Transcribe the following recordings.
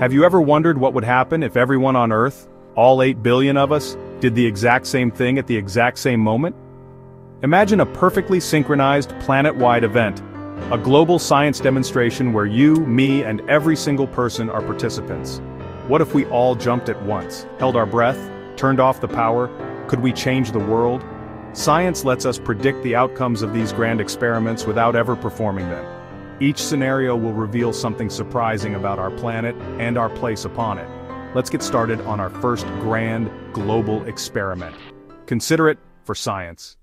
Have you ever wondered what would happen if everyone on Earth, all 8 billion of us, did the exact same thing at the exact same moment? Imagine a perfectly synchronized planet-wide event, a global science demonstration where you, me, and every single person are participants. What if we all jumped at once, held our breath, turned off the power? Could we change the world? Science lets us predict the outcomes of these grand experiments without ever performing them. Each scenario will reveal something surprising about our planet and our place upon it. Let's get started on our first grand, global experiment. Consider it for science.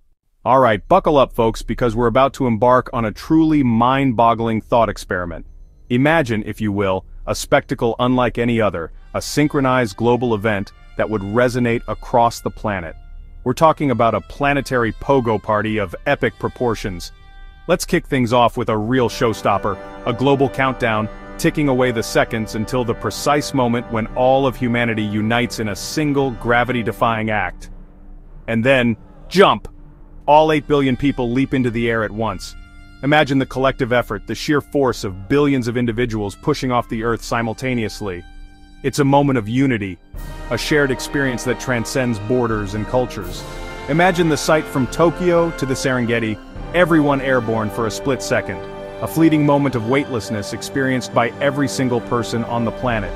Alright, buckle up folks because we're about to embark on a truly mind-boggling thought experiment. Imagine, if you will, a spectacle unlike any other, a synchronized global event that would resonate across the planet. We're talking about a planetary pogo party of epic proportions, Let's kick things off with a real showstopper, a global countdown, ticking away the seconds until the precise moment when all of humanity unites in a single gravity-defying act. And then, jump! All 8 billion people leap into the air at once. Imagine the collective effort, the sheer force of billions of individuals pushing off the Earth simultaneously. It's a moment of unity, a shared experience that transcends borders and cultures. Imagine the sight from Tokyo to the Serengeti, everyone airborne for a split second, a fleeting moment of weightlessness experienced by every single person on the planet.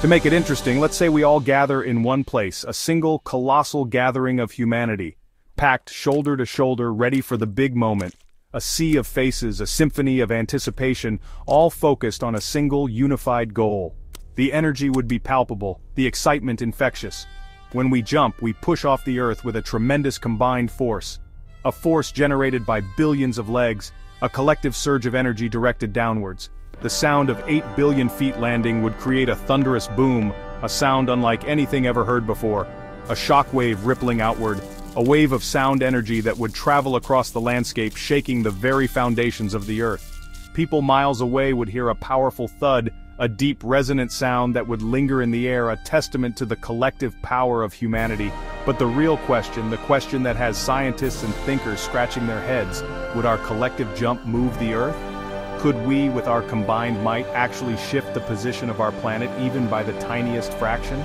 To make it interesting, let's say we all gather in one place, a single colossal gathering of humanity, packed shoulder to shoulder ready for the big moment, a sea of faces, a symphony of anticipation, all focused on a single unified goal. The energy would be palpable, the excitement infectious. When we jump, we push off the earth with a tremendous combined force, a force generated by billions of legs, a collective surge of energy directed downwards. The sound of 8 billion feet landing would create a thunderous boom, a sound unlike anything ever heard before, a shockwave rippling outward, a wave of sound energy that would travel across the landscape shaking the very foundations of the earth. People miles away would hear a powerful thud, a deep resonant sound that would linger in the air a testament to the collective power of humanity. But the real question, the question that has scientists and thinkers scratching their heads, would our collective jump move the Earth? Could we, with our combined might, actually shift the position of our planet even by the tiniest fraction?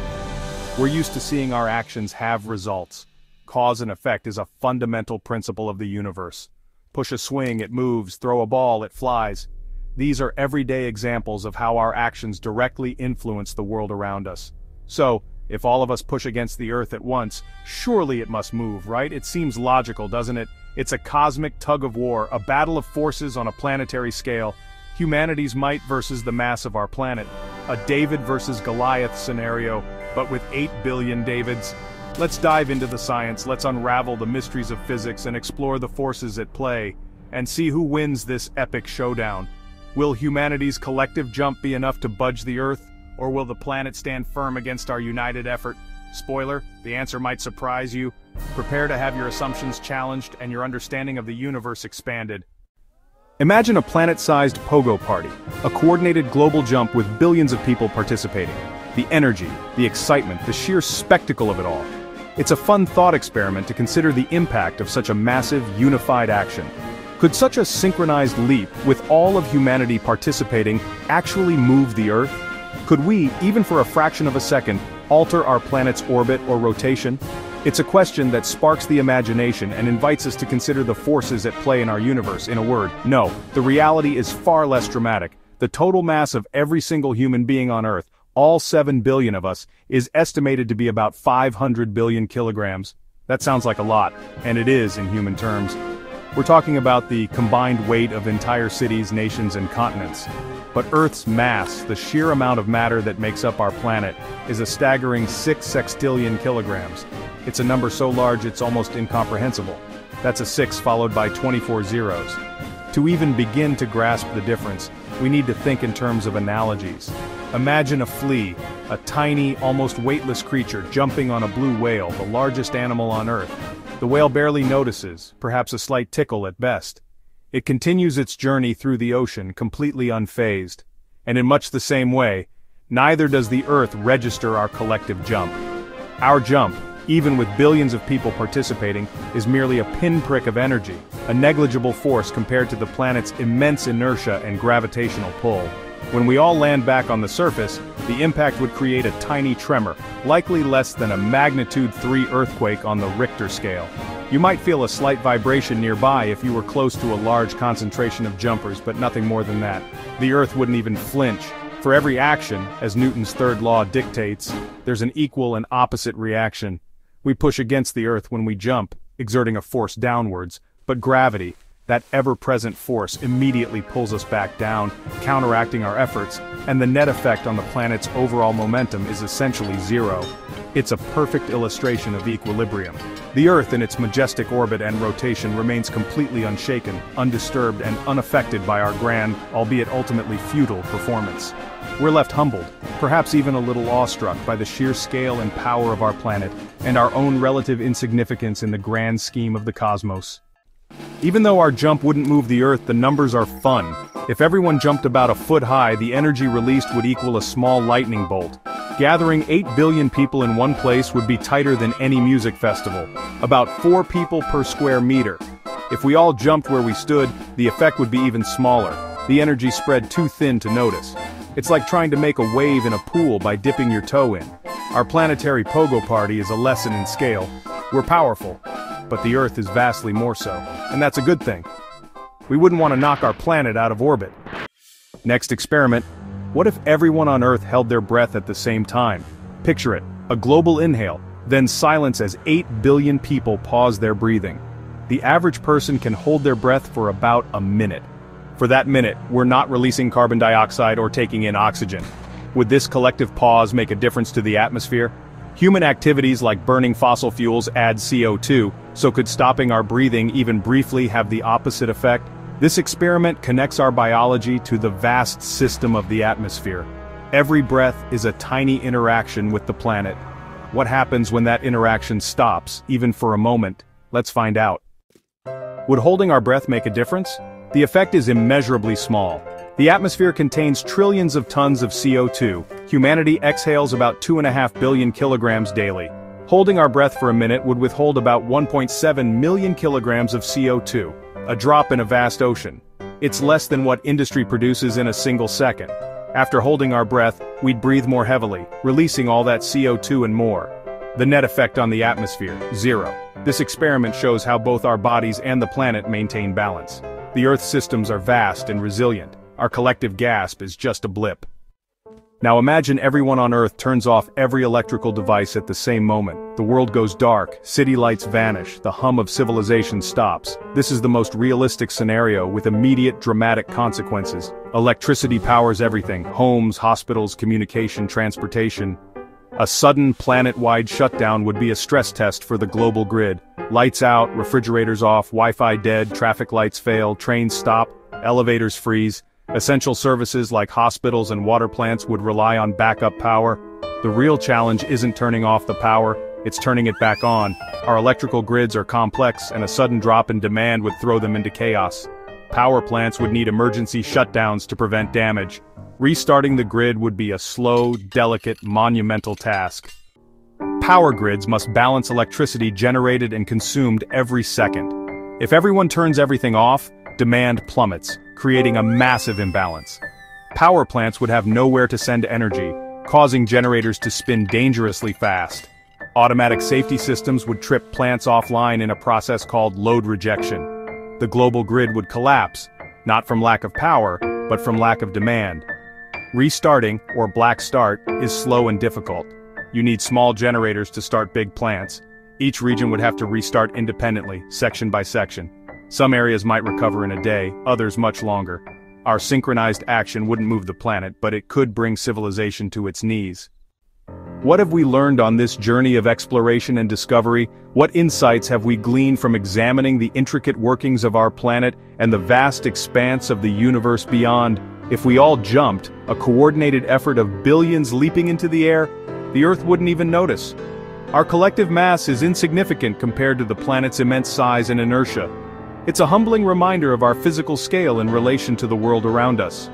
We're used to seeing our actions have results. Cause and effect is a fundamental principle of the universe. Push a swing, it moves, throw a ball, it flies. These are everyday examples of how our actions directly influence the world around us. So, if all of us push against the Earth at once, surely it must move, right? It seems logical, doesn't it? It's a cosmic tug of war, a battle of forces on a planetary scale, humanity's might versus the mass of our planet, a David versus Goliath scenario, but with 8 billion Davids. Let's dive into the science, let's unravel the mysteries of physics and explore the forces at play, and see who wins this epic showdown. Will humanity's collective jump be enough to budge the Earth, or will the planet stand firm against our united effort? Spoiler, the answer might surprise you. Prepare to have your assumptions challenged and your understanding of the universe expanded. Imagine a planet-sized pogo party, a coordinated global jump with billions of people participating. The energy, the excitement, the sheer spectacle of it all. It's a fun thought experiment to consider the impact of such a massive, unified action. Could such a synchronized leap, with all of humanity participating, actually move the Earth? Could we, even for a fraction of a second, alter our planet's orbit or rotation? It's a question that sparks the imagination and invites us to consider the forces at play in our universe, in a word, no, the reality is far less dramatic. The total mass of every single human being on Earth, all 7 billion of us, is estimated to be about 500 billion kilograms. That sounds like a lot, and it is in human terms. We're talking about the combined weight of entire cities, nations, and continents. But Earth's mass, the sheer amount of matter that makes up our planet, is a staggering 6 sextillion kilograms. It's a number so large it's almost incomprehensible. That's a 6 followed by 24 zeros. To even begin to grasp the difference, we need to think in terms of analogies. Imagine a flea, a tiny, almost weightless creature jumping on a blue whale, the largest animal on Earth. The whale barely notices, perhaps a slight tickle at best. It continues its journey through the ocean completely unfazed. And in much the same way, neither does the Earth register our collective jump. Our jump, even with billions of people participating, is merely a pinprick of energy, a negligible force compared to the planet's immense inertia and gravitational pull. When we all land back on the surface, the impact would create a tiny tremor, likely less than a magnitude 3 earthquake on the Richter scale. You might feel a slight vibration nearby if you were close to a large concentration of jumpers but nothing more than that. The Earth wouldn't even flinch. For every action, as Newton's third law dictates, there's an equal and opposite reaction. We push against the Earth when we jump, exerting a force downwards, but gravity, that ever-present force immediately pulls us back down, counteracting our efforts, and the net effect on the planet's overall momentum is essentially zero. It's a perfect illustration of equilibrium. The Earth in its majestic orbit and rotation remains completely unshaken, undisturbed and unaffected by our grand, albeit ultimately futile, performance. We're left humbled, perhaps even a little awestruck by the sheer scale and power of our planet, and our own relative insignificance in the grand scheme of the cosmos. Even though our jump wouldn't move the Earth the numbers are fun. If everyone jumped about a foot high the energy released would equal a small lightning bolt. Gathering 8 billion people in one place would be tighter than any music festival. About 4 people per square meter. If we all jumped where we stood, the effect would be even smaller. The energy spread too thin to notice. It's like trying to make a wave in a pool by dipping your toe in. Our planetary pogo party is a lesson in scale. We're powerful, but the Earth is vastly more so, and that's a good thing. We wouldn't want to knock our planet out of orbit. Next experiment, what if everyone on Earth held their breath at the same time? Picture it, a global inhale, then silence as 8 billion people pause their breathing. The average person can hold their breath for about a minute. For that minute, we're not releasing carbon dioxide or taking in oxygen. Would this collective pause make a difference to the atmosphere? Human activities like burning fossil fuels add CO2, so could stopping our breathing even briefly have the opposite effect? This experiment connects our biology to the vast system of the atmosphere. Every breath is a tiny interaction with the planet. What happens when that interaction stops, even for a moment? Let's find out. Would holding our breath make a difference? The effect is immeasurably small. The atmosphere contains trillions of tons of CO2. Humanity exhales about 2.5 billion kilograms daily. Holding our breath for a minute would withhold about 1.7 million kilograms of CO2, a drop in a vast ocean. It's less than what industry produces in a single second. After holding our breath, we'd breathe more heavily, releasing all that CO2 and more. The net effect on the atmosphere, zero. This experiment shows how both our bodies and the planet maintain balance. The Earth's systems are vast and resilient. Our collective gasp is just a blip. Now imagine everyone on Earth turns off every electrical device at the same moment. The world goes dark, city lights vanish, the hum of civilization stops. This is the most realistic scenario with immediate dramatic consequences. Electricity powers everything, homes, hospitals, communication, transportation. A sudden planet-wide shutdown would be a stress test for the global grid. Lights out, refrigerators off, Wi-Fi dead, traffic lights fail, trains stop, elevators freeze. Essential services like hospitals and water plants would rely on backup power. The real challenge isn't turning off the power, it's turning it back on. Our electrical grids are complex and a sudden drop in demand would throw them into chaos. Power plants would need emergency shutdowns to prevent damage. Restarting the grid would be a slow, delicate, monumental task. Power grids must balance electricity generated and consumed every second. If everyone turns everything off, demand plummets, creating a massive imbalance. Power plants would have nowhere to send energy, causing generators to spin dangerously fast. Automatic safety systems would trip plants offline in a process called load rejection. The global grid would collapse, not from lack of power, but from lack of demand. Restarting, or black start, is slow and difficult. You need small generators to start big plants. Each region would have to restart independently, section by section. Some areas might recover in a day, others much longer. Our synchronized action wouldn't move the planet, but it could bring civilization to its knees. What have we learned on this journey of exploration and discovery? What insights have we gleaned from examining the intricate workings of our planet and the vast expanse of the universe beyond? If we all jumped, a coordinated effort of billions leaping into the air, the Earth wouldn't even notice. Our collective mass is insignificant compared to the planet's immense size and inertia. It's a humbling reminder of our physical scale in relation to the world around us.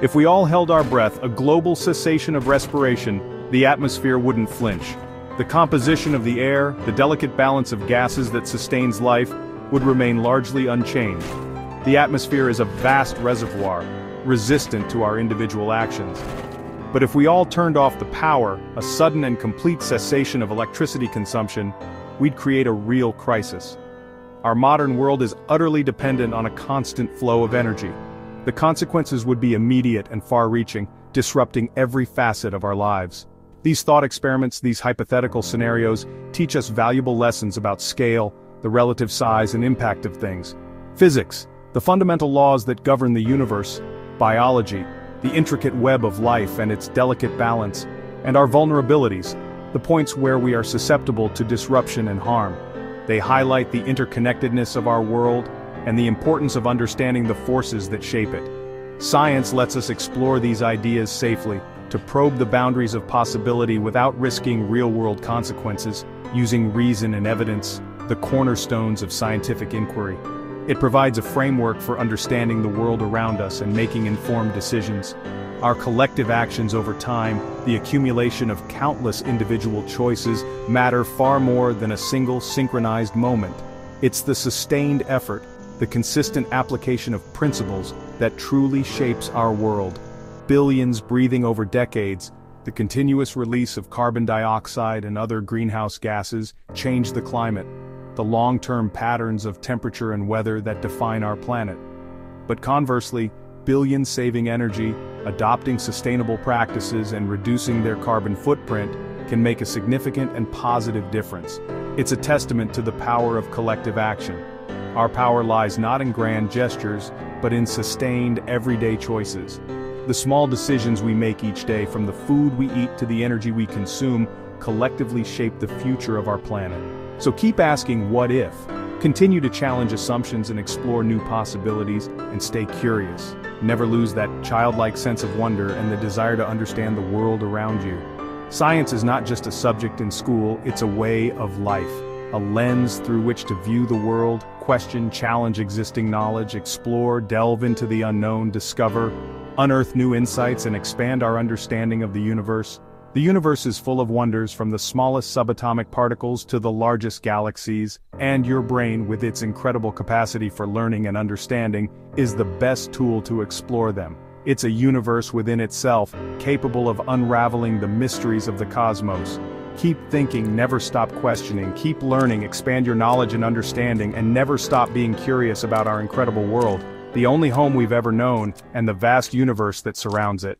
If we all held our breath, a global cessation of respiration, the atmosphere wouldn't flinch. The composition of the air, the delicate balance of gases that sustains life, would remain largely unchanged. The atmosphere is a vast reservoir, resistant to our individual actions. But if we all turned off the power, a sudden and complete cessation of electricity consumption, we'd create a real crisis. Our modern world is utterly dependent on a constant flow of energy. The consequences would be immediate and far-reaching, disrupting every facet of our lives. These thought experiments, these hypothetical scenarios, teach us valuable lessons about scale, the relative size and impact of things. Physics, the fundamental laws that govern the universe, biology, the intricate web of life and its delicate balance, and our vulnerabilities, the points where we are susceptible to disruption and harm. They highlight the interconnectedness of our world and the importance of understanding the forces that shape it. Science lets us explore these ideas safely, to probe the boundaries of possibility without risking real-world consequences, using reason and evidence, the cornerstones of scientific inquiry. It provides a framework for understanding the world around us and making informed decisions. Our collective actions over time, the accumulation of countless individual choices, matter far more than a single synchronized moment. It's the sustained effort, the consistent application of principles that truly shapes our world. Billions breathing over decades, the continuous release of carbon dioxide and other greenhouse gases change the climate, the long-term patterns of temperature and weather that define our planet. But conversely, billions saving energy, adopting sustainable practices and reducing their carbon footprint can make a significant and positive difference. It's a testament to the power of collective action. Our power lies not in grand gestures, but in sustained, everyday choices. The small decisions we make each day from the food we eat to the energy we consume collectively shape the future of our planet. So keep asking what if, continue to challenge assumptions and explore new possibilities, and stay curious. Never lose that childlike sense of wonder and the desire to understand the world around you. Science is not just a subject in school, it's a way of life. A lens through which to view the world, question, challenge existing knowledge, explore, delve into the unknown, discover, unearth new insights and expand our understanding of the universe. The universe is full of wonders from the smallest subatomic particles to the largest galaxies, and your brain with its incredible capacity for learning and understanding is the best tool to explore them. It's a universe within itself, capable of unraveling the mysteries of the cosmos. Keep thinking, never stop questioning, keep learning, expand your knowledge and understanding, and never stop being curious about our incredible world, the only home we've ever known, and the vast universe that surrounds it.